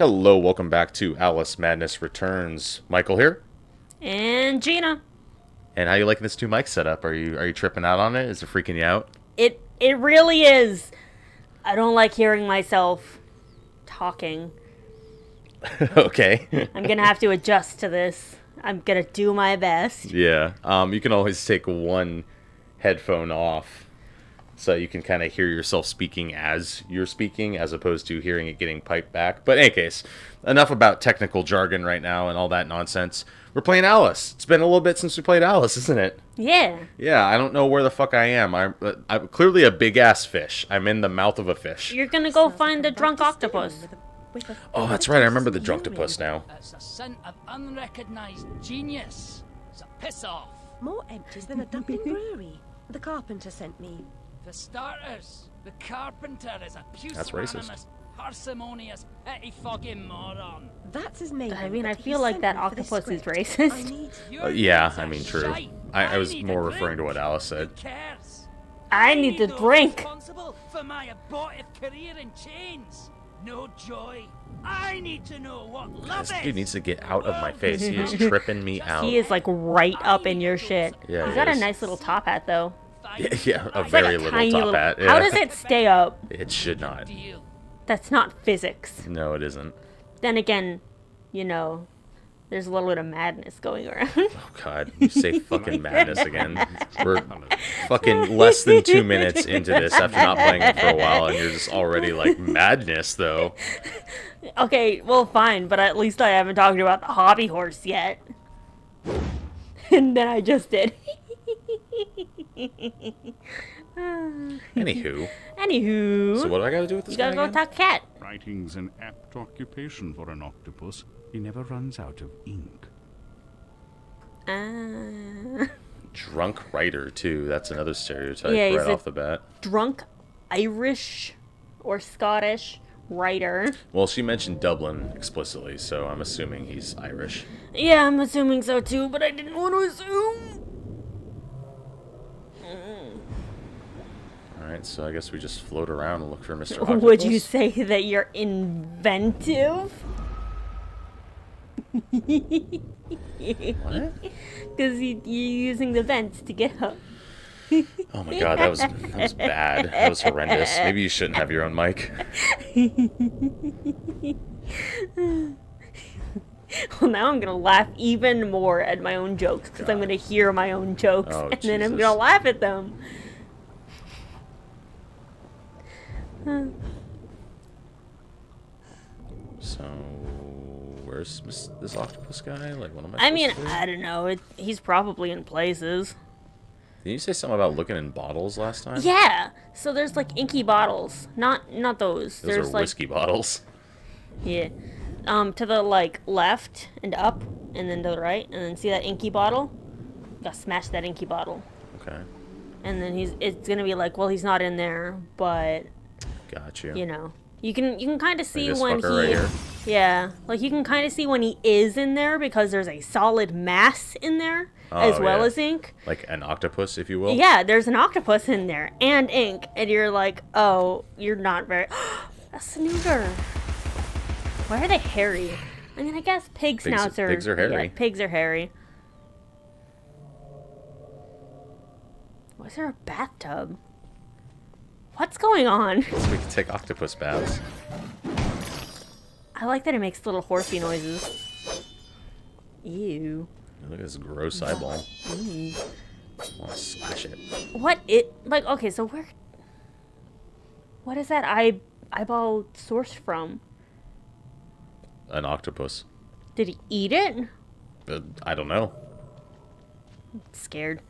Hello, welcome back to Alice Madness Returns. Michael here. And Gina. And how you liking this two mic setup? Are you are you tripping out on it? Is it freaking you out? It it really is. I don't like hearing myself talking. okay. I'm gonna have to adjust to this. I'm gonna do my best. yeah. Um, you can always take one headphone off so you can kind of hear yourself speaking as you're speaking as opposed to hearing it getting piped back. But in any case, enough about technical jargon right now and all that nonsense. We're playing Alice. It's been a little bit since we played Alice, isn't it? Yeah. Yeah, I don't know where the fuck I am. I'm, uh, I'm clearly a big ass fish. I'm in the mouth of a fish. You're gonna go find the drunk octopus. Oh, that's right. I remember the drunk octopus now. It's a scent of unrecognised genius. So piss off. More empties than a Dublin brewery. The carpenter sent me. For starters, the carpenter is a That's racist. pusillanimous, parsimonious, pettifogging moron. That's his name. I mean, I feel like that me octopus is racist. I Uh, yeah, I mean, true. I, I was need more referring to what Alice said. Cares? I need to drink. responsible for my abortive career in chains. No joy. I need to know what love This dude needs to get out of my face. He is tripping me out. He is like right up in your shit. Yeah, He's he got a nice little top hat though. Yeah, yeah, a It's like very a little tiny top little. hat. How does it stay up? It should not. That's not physics. No, it isn't. Then again, you know, there's a little bit of madness going around. Oh God, you say fucking madness again. We're fucking less than two minutes into this after not playing it for a while, and you're just already like madness though. okay, well, fine, but at least I haven't talked about the hobby horse yet. and then I just did. Anywho, Anywho, so what do I got to do with this you gotta guy go again? talk cat. Writing's an apt occupation for an octopus. He never runs out of ink. Uh, Drunk writer too. That's another stereotype Yeah, right off the bat. drunk Irish or Scottish writer. Well, she mentioned Dublin explicitly, so I'm assuming he's Irish. Yeah, I'm assuming so too, but I didn't want to assume. So I guess we just float around and look for Mr. Octopus. Would you say that you're inventive? What? Because you, you're using the vents to get up. Oh my god, that was that was bad. That was horrendous. Maybe you shouldn't have your own mic. Well, now I'm gonna laugh even more at my own jokes because I'm gonna hear my own jokes Oh, and then I'm gonna laugh at them. So, where's this, this octopus guy? Like, what am I? I mean? I don't know. It, he's probably in places. Did you say something about looking in bottles last time? Yeah. So there's like inky bottles. Not not those. Those there's are like whiskey bottles. yeah. Um, to the like left and up, and then to the right, and then see that inky bottle. Gotta smash that inky bottle, Okay, and then he's it's gonna be like, well, he's not in there, but got you. you know, you can you can kind of see when he right yeah, like you can kind of see when he is in there because there's a solid mass in there oh, as Oh, well yeah. as ink. Like an octopus, if you will. Yeah, there's an octopus in there and ink, and you're like, oh, you're not very. a snooter. Why are they hairy? I mean, I guess pig Pigs- snouts are. pigs are Yeah, hairy. pigs are hairy. Why is there a bathtub? What's going on? So we can take octopus baths. I like that it makes little horsey noises. Ew. Look at this gross eyeball. I want to slash it. What it like? Okay, so where? What is that eye eyeball sourced from? An octopus. Did he eat it? Uh, I don't know. Scared.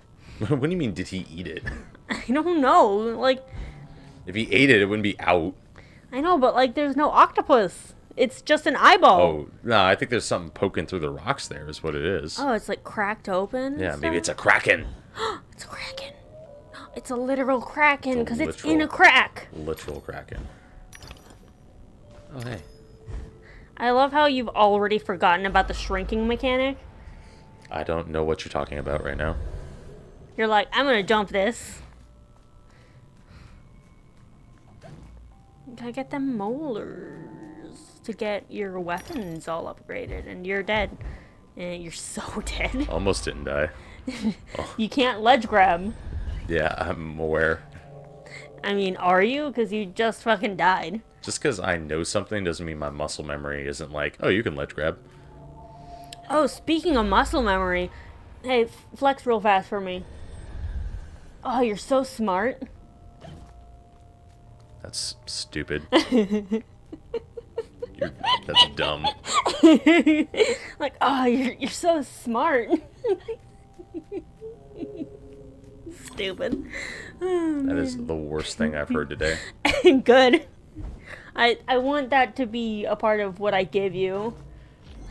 what do you mean? Did he eat it? I don't know. Like If he ate it, it wouldn't be out. I know, but like there's no octopus. It's just an eyeball. Oh no, I think there's something poking through the rocks. There is what it is. Oh, it's like cracked open. yeah, maybe it's a kraken. It's a kraken. It's a literal kraken because it's in a crack. Literal kraken. Oh hey. I love how you've already forgotten about the shrinking mechanic. I don't know what you're talking about right now. You're like, I'm gonna dump this. Gotta get them molars. to get your weapons all upgraded, and you're dead. And you're so dead. Almost didn't die. You can't ledge grab. Yeah, I'm aware. I mean, are you? Because you just fucking died. Just because I know something doesn't mean my muscle memory isn't like, oh, you can ledge grab. Oh, speaking of muscle memory, hey, flex real fast for me. Oh, you're so smart. That's stupid. That's dumb. like, oh, you're, you're so smart. Stupid. Oh, that is the worst thing I've heard today. Good. I I want that to be a part of what I give you.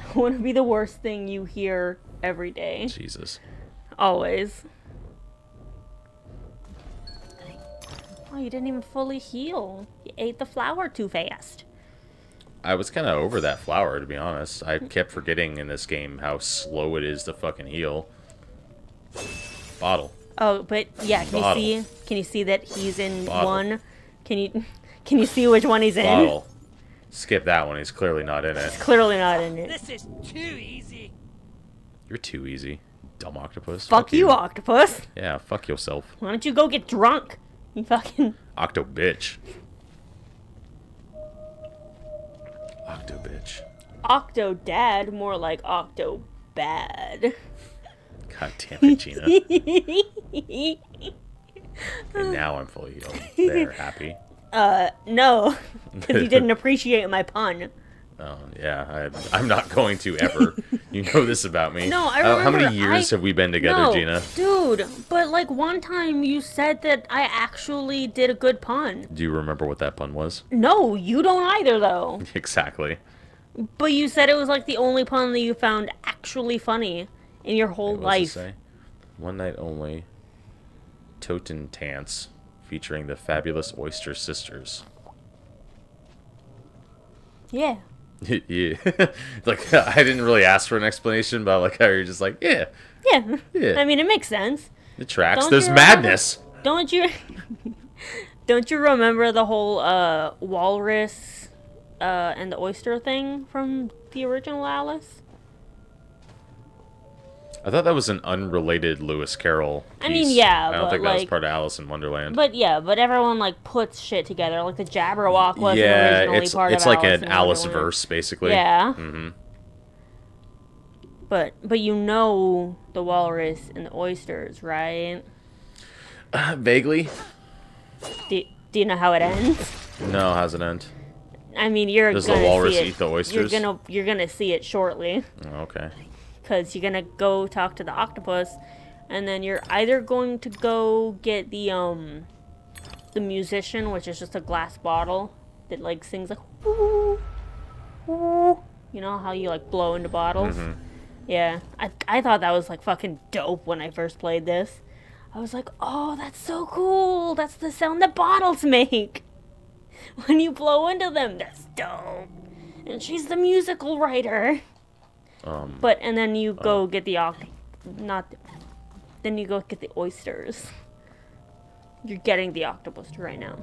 I want to be the worst thing you hear every day. Jesus. Always. Oh, you didn't even fully heal. You ate the flower too fast. I was kind of over that flower, to be honest. I kept forgetting in this game how slow it is to fucking heal. Bottle. Oh, but yeah, can Bottle. you see? Can you see that he's in Bottle. one? Can you can you see which one he's in? Bottle. Skip that one. He's clearly not in it. It's clearly not in it. This is too easy. You're too easy. Dumb octopus. Fuck you, octopus. Yeah, fuck yourself. Why don't you go get drunk? Fucking Octo bitch. Octo bitch. octo dad, more like octo bad. God damn it, Gina. and now I'm fully healed. There, happy. Uh, no, because you didn't appreciate my pun. Oh yeah, I, I'm not going to ever. you know this about me. No, I Uh, how many years I- have we been together, no, Gina? dude, but like one time you said that I actually did a good pun. Do you remember what that pun was? No, you don't either though. Exactly. But you said it was like the only pun that you found actually funny in your whole What does it life. say? One night only. Totentanz, featuring the fabulous Oyster Sisters. Yeah. yeah. like I didn't really ask for an explanation, but I like how you're just like, yeah, Yeah. Yeah. I mean, it makes sense. it tracks. Don't There's remember- madness. Don't you? don't you remember the whole uh, walrus uh, and the oyster thing from the original Alice? I thought that was an unrelated Lewis Carroll. Piece. I mean, yeah, I don't think that was part of Alice in Wonderland. But yeah, but everyone like puts shit together. Like the Jabberwock wasn't yeah, originally it's part it's of like Alice an Alice Wonderland. verse, basically. Yeah. hmm But but you know the walrus and the oysters, right? Vaguely. Do, do you know how it ends? No, how's it end? I mean, you're Does gonna walrus see it. eat the oysters? You're gonna you're gonna see it shortly. Okay. Because you're gonna go talk to the octopus, and then you're either going to go get the um the musician, which is just a glass bottle that like sings like woo, woo. you know how you like blow into bottles. Yeah, I I thought that was like fucking dope when I first played this. I was like, oh, that's so cool. That's the sound that bottles make when you blow into them. That's dope. And she's the musical writer. Um, But and then you go get the oct, not. Then you go get the oysters. You're getting the octopus right now.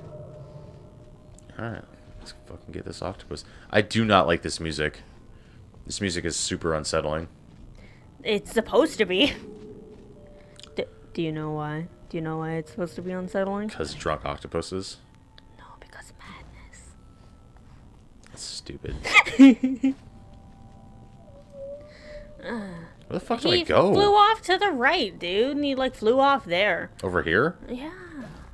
all right. Let's fucking get this octopus. I do not like this music. This music is super unsettling. It's supposed to be. D- do you know why? Do you know why it's supposed to be unsettling? Cause drunk octopuses. No, because madness. That's stupid. Where the fuck I He go? He flew off to the right, dude. And he like flew off there. Over here? Yeah.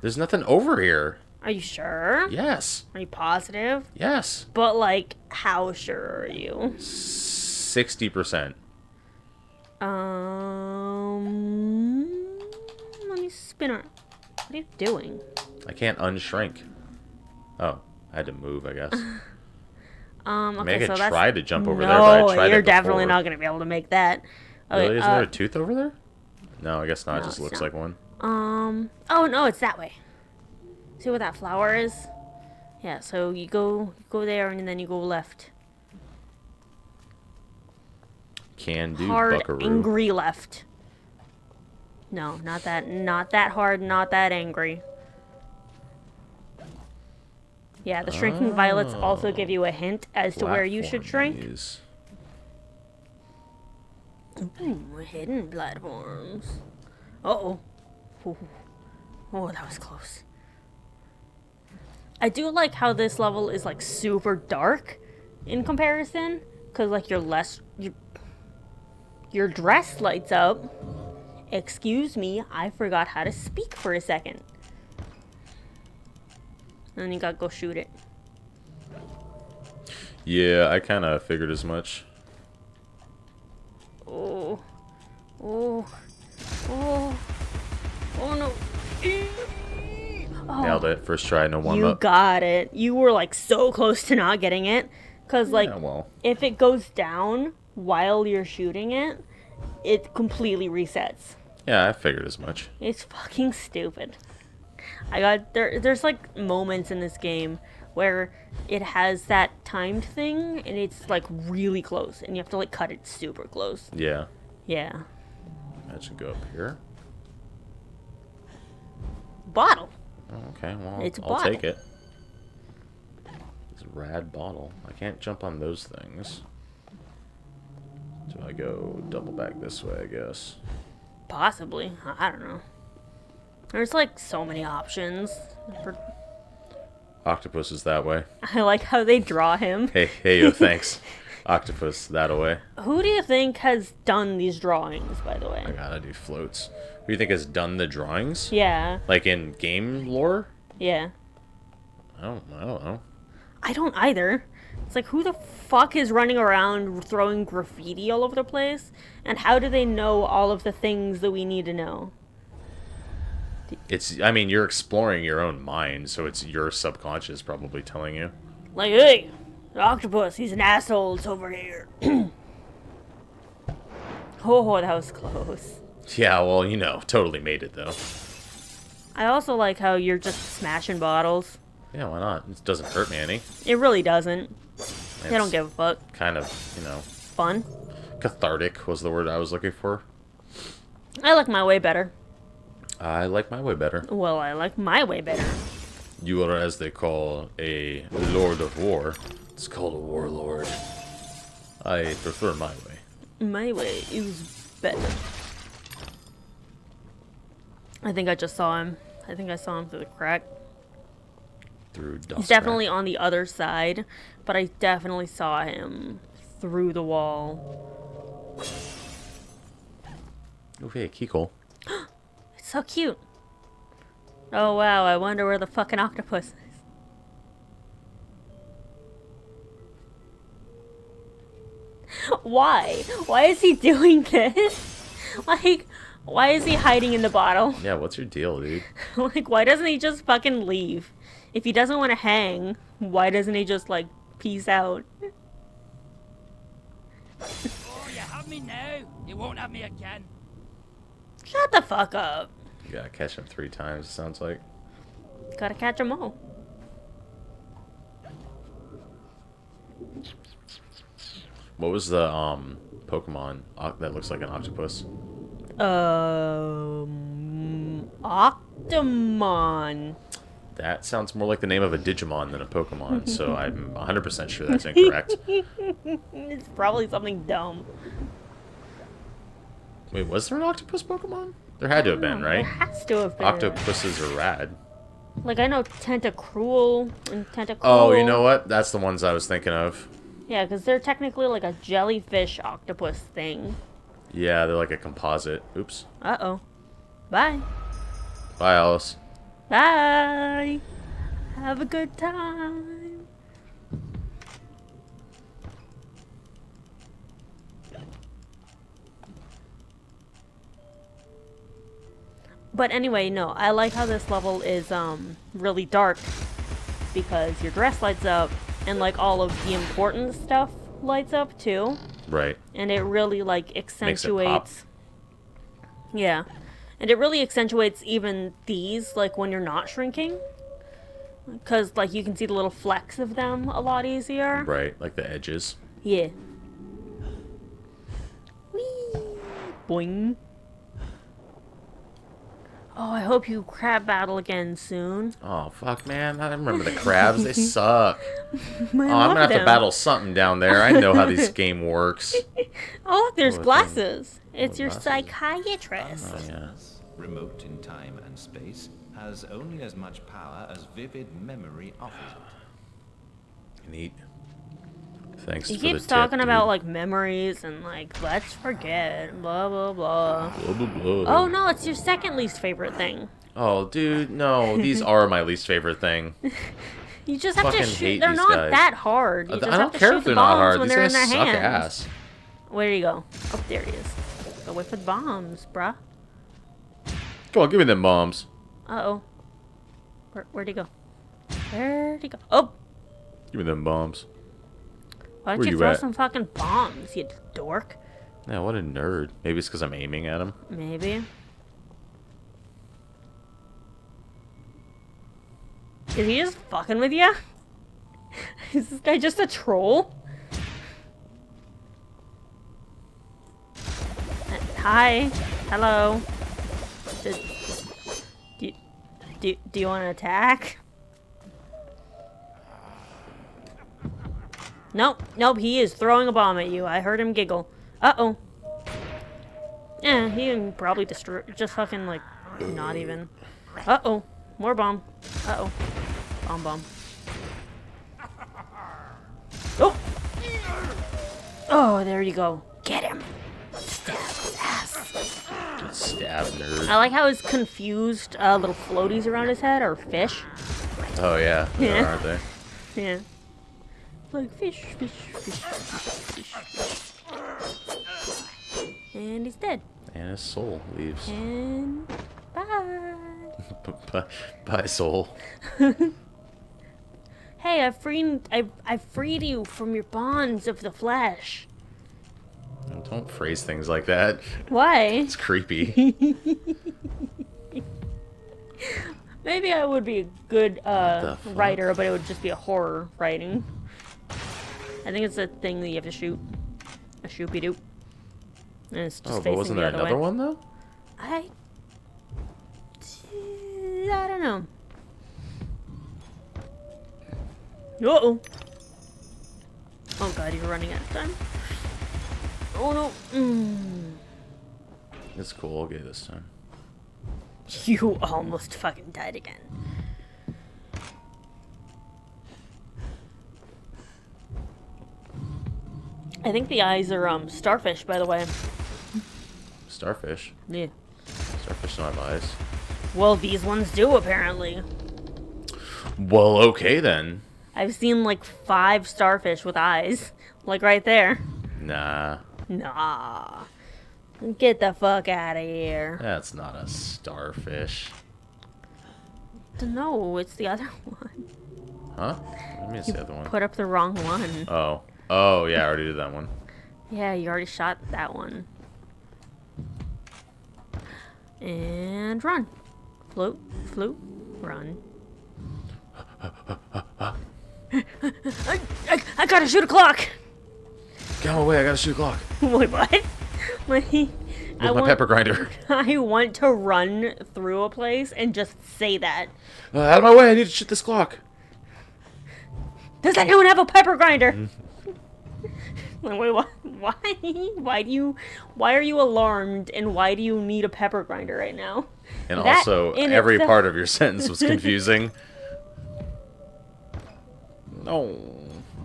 There's nothing over here. Are you sure? Yes. Are you positive? Yes. But like, how sure are you? Sixty percent. Um, let me spin her. What are you doing? I can't unshrink. Oh, I had to move, I guess. Um, okay, I so that's try to jump over no, there, but I tried you're it definitely not gonna be able to make that. Okay, really? Isn't uh, there a tooth over there? No, I guess not. it just looks not. like one. Um. Oh no, it's that way. See where that flower is? Yeah. So you go you go there and then you go left. Can do, hard, buckaroo. angry left. No, not that. Not that hard. Not that angry. Yeah, the shrinking violets also give you a hint as to where you should shrink. maze. Ooh, hidden platforms. Uh-oh. Ooh. Oh, that was close. I do like how this level is like super dark in comparison, cause like you're less your your dress lights up. Excuse me, I forgot how to speak for a second. And then you gotta go shoot it. Yeah, I kind of figured as much. Oh, oh, oh, oh no! Oh. Nailed it. First try, no warm You up. got it. You were like so close to not getting it. Cause like yeah, well, if it goes down while you're shooting it, it completely resets. yeah, I figured as much. It's fucking stupid. I got there there's like moments in this game where it has that timed thing and it's like really close and you have to like cut it super close. Yeah. Yeah. That should go up here. Bottle. Okay, well, It's I'll bottle. take it. It's a rad bottle. I can't jump on those things. Do I go double back this way, I guess? Possibly. I don't know. There's like so many options. For... Octopus is that way. I like how they draw him. Hey, hey, yo, thanks. Octopus that away. Who do you think has done these drawings, by the way? Oh I gotta do floats. Who do you think has done the drawings? Yeah, Like in game lore? yeah. I don't, I don't know. I don't either. It's like, who the fuck is running around throwing graffiti all over the place? And how do they know all of the things that we need to know? It's, I mean, you're exploring your own mind, so it's your subconscious probably telling you. Like, hey, the octopus, he's an asshole, it's over here. oh, that was close. Yeah, well, you know, totally made it though. I also like how you're just smashing bottles. Yeah, why not? It doesn't hurt me any. It really doesn't. They don't give a fuck. Kind of, you know, Fun. cathartic was the word I was looking for. I like my way better. I like my way better. Well, I like my way better. You are, as they call, a lord of war. It's called a warlord. I prefer my way. My way is better. I think I just saw him. I think I saw him through the crack. Through dust. He's definitely on the other side, but I definitely saw him through the wall. Okay. It's so cute. Oh wow, I wonder where the fucking octopus is. Why? Why is he doing this? Like, why is he hiding in the bottle? Yeah, what's your deal, dude? like, why doesn't he just fucking leave? If he doesn't want to hang, why doesn't he just, like, peace out? Oh, you have me now. You won't have me again. Shut the fuck up. You gotta catch them three times, it sounds like. Gotta catch 'em all. What was the um Pokemon that looks like an octopus? Um, Octomon. That sounds more like the name of a Digimon than a Pokemon, so I'm 100% sure that's incorrect. It's probably something dumb. Wait, was there an octopus Pokemon? There had to have been, There right? has to have been. Octopuses are rad. Like I know Tentacool and Tentacruel. Oh, you know what? That's the ones I was thinking of. Yeah, because they're technically like a jellyfish octopus thing. Yeah, they're like a composite. Oops. Uh oh. Bye. Bye, Alice. Bye. Have a good time. But anyway, no, I like how this level is um really dark because your dress lights up and like all of the important stuff lights up too Right. and it really like Makes it pop. accentuates yeah and it really accentuates even these like when you're not shrinking because like you can see the little flecks of them a lot easier Right. Like the edges. yeah Whee! boing Oh, I hope you crab battle again soon. Oh fuck, man! I remember the crabs. They suck. I Oh, I'm gonna have to battle something down there. I know how this game works. Oh, look, there's Oh, glasses. It's your oh, glasses. psychiatrist. Oh, yeah. remote in time and space, has only as much power as vivid memory offers it. Neat. Thanks He for the keeps tip, talking dude. about like memories and like let's forget, blah blah blah. Blah, blah, blah. Oh no, it's your second least favorite thing. Oh, dude, no. These are my least favorite thing. You just have to shoot. They're not guys. that hard. You I just don't have to care shoot if the they're not bombs hard. when These they're in guys their suck hands. ass. Where do you go? Oh, there he is. Go wait for the bombs, bruh. Come on, give me them bombs. Uh oh. Where where'd he go? Where'd he go? Oh, Give me them bombs. Why don't you you throw at? some fucking bombs, you dork? Yeah, what a nerd. Maybe it's because I'm aiming at him. Maybe. Is he just fucking with you? Is this guy just a troll? Hi. Hello. Do, do, do you want to attack? Nope. Nope, he is throwing a bomb at you. I heard him giggle. Uh-oh. Yeah, he can probably destroy. Just fucking like, not even. Uh oh, more bomb. Uh oh, bomb bomb. Oh, oh, there you go. Get him. Stab his ass. Stab, nerd. I like how his confused uh, little floaties around his head are fish. Oh, yeah. Yeah. are, aren't they? Yeah. Like fish, fish, fish, fish, fish, fish. And he's dead. And his soul leaves. And bye. Bye, bye, soul. Hey, I freed I I freed you from your bonds of the flesh. Don't phrase things like that. Why? It's creepy. Maybe I would be a good uh, writer, but it would just be a horror writing. I think it's a thing that you have to shoot. A shoopy doop. And it's just oh, but wasn't the there other another way. one, though? I. I don't know. Uh oh. Oh god, you're running out of time. Oh no. Mm. It's cool. I'll get it this time. You almost fucking died again. I think the eyes are um starfish, by the way. Starfish. Yeah. Starfish don't have eyes. Well, these ones do apparently. Well, okay then. I've seen like five starfish with eyes, like right there. Nah, Nah. Get the fuck out of here. that's not a starfish. No, it's the other one. Huh? Let me see the other one. Put up the wrong one. Oh. Oh, yeah, I already did that one. Yeah, you already shot that one. And run. Float, float, run. I, I, I gotta shoot a clock! Get away, I gotta shoot a clock. Wait, what? Like, With I my want, pepper grinder. I want to run through a place and just say that. Uh, out of my way, I need to shoot this clock. Does anyone have a pepper grinder? wait. Why? Why do you? Why are you alarmed? And why do you need a pepper grinder right now? And That also, every itself- part of your sentence was confusing. no.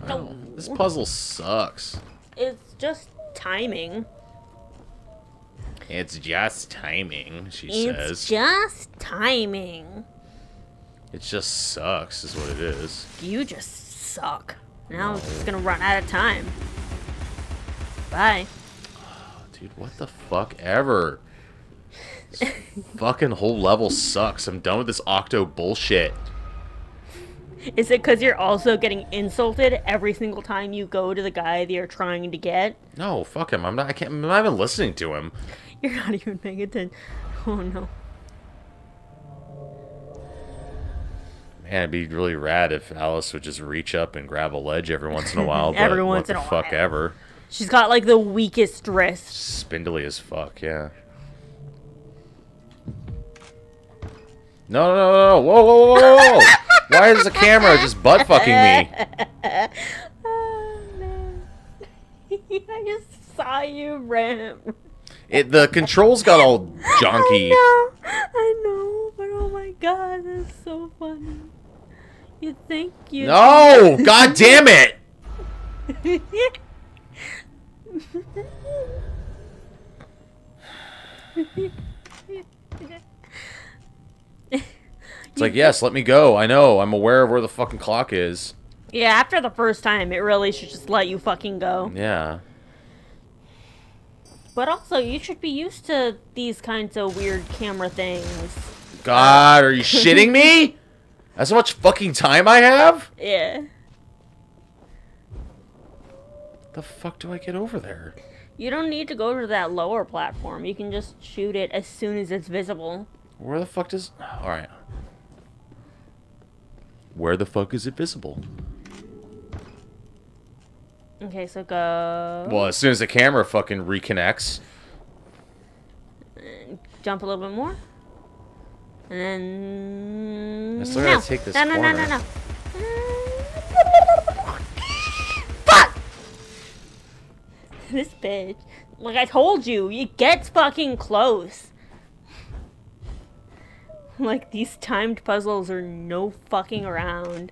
No. This puzzle sucks. It's just timing. It's just timing, she It's says. just timing. it just sucks, is what it is. You just suck. Now it's just gonna run out of time. Bye. Dude, what the fuck ever? Fucking whole level sucks. I'm done with this Octo bullshit. Is it because you're also getting insulted every single time you go to the guy that you're trying to get? No, fuck him. I'm not. I can't. I'm not even listening to him. You're not even paying attention. Oh no. Man, it'd be really rad if Alice would just reach up and grab a ledge every once in a while. Every what once the in a fuck while. ever. She's got like the weakest wrist. Spindly as fuck. Yeah. No, no, no, no. Whoa, whoa, whoa, whoa, whoa. Why is the camera just butt fucking me? Oh, man. I just saw you ramp. It, the controls got all junky. I know, I know, but oh my god, that's so funny. You think you No! God damn it! It's like, yes, let me go. I know. I'm aware of where the fucking clock is. Yeah, after the first time, it really should just let you fucking go. Yeah. But also, you should be used to these kinds of weird camera things. God, are you shitting me? That's how much fucking time I have? Yeah. The fuck do I get over there? You don't need to go to that lower platform. You can just shoot it as soon as it's visible. Where the fuck does... Alright. Where the fuck is it visible? Okay, so go. Well, as soon as the camera fucking reconnects. Jump a little bit more. And then. I still no. gotta take this no, no, no, no, corner. no. this bitch. Like I told you, it gets fucking close. Like these timed puzzles are no fucking around.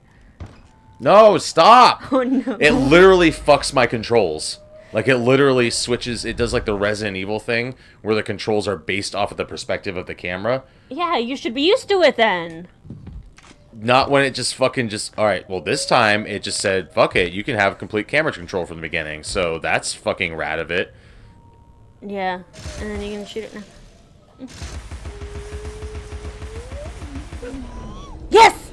No, stop! Oh no. It literally fucks my controls. Like it literally switches. It does like the Resident Evil thing, where the controls are based off of the perspective of the camera. yeah, you should be used to it then. Not when it just fucking just. All right. Well, this time it just said, "Fuck it, you can have complete camera control from the beginning." So that's fucking rad of it. Yeah, and then you can shoot it now. Yes!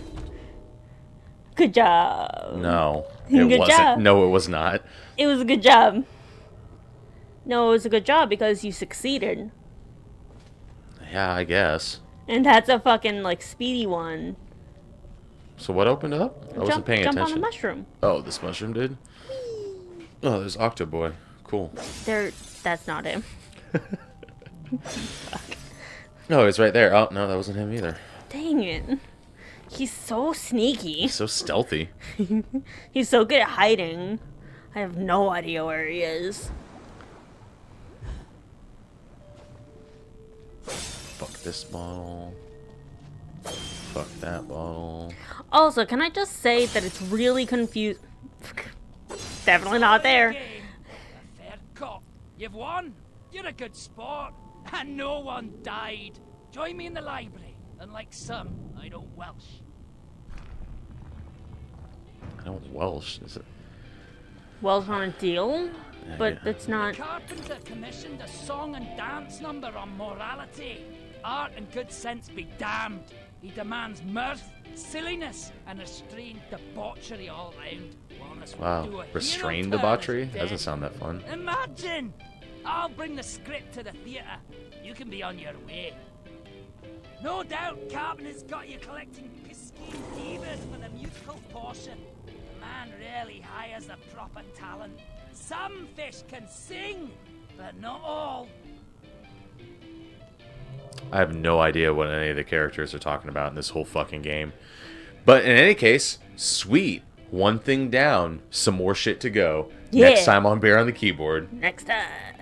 Good job. No, it Good wasn't. job. No, it was not. It was a good job. No, it was a good job because you succeeded. Yeah, I guess. And that's a fucking, like, speedy one. So what opened up? I wasn't jump paying jump on the attention. mushroom. Oh, this mushroom did. Oh, there's Octoboy. Cool. There, that's not him. No, it's right there. Oh no, that wasn't him either. Dang it. He's so sneaky. He's So stealthy. He's so good at hiding. I have no idea where he is. Fuck this bottle. Fuck that bottle. Also, can I just say that it's really confused? Definitely not there. Okay. Cop. You've won. You're a good sport. And no one died. Join me in the library. Unlike some, I don't Welsh. I don't Welsh. Is it? Welsh on a deal, but yeah. it's not. Carpenter commissioned a song and dance number on morality. Art and good sense be damned. He demands mirth, silliness, and restrained debauchery all round. Wow. do a hero Restrained debauchery? Doesn't sound that fun. Imagine! I'll bring the script to the theatre. You can be on your way. No doubt Carpenter's got you collecting Piscine divas for the musical portion. The man really hires the proper talent. Some fish can sing, but not all. I have no idea what any of the characters are talking about in this whole fucking game. But in any case, sweet. One thing down, some more shit to go. Next time on Beer on the Keyboard. Next time.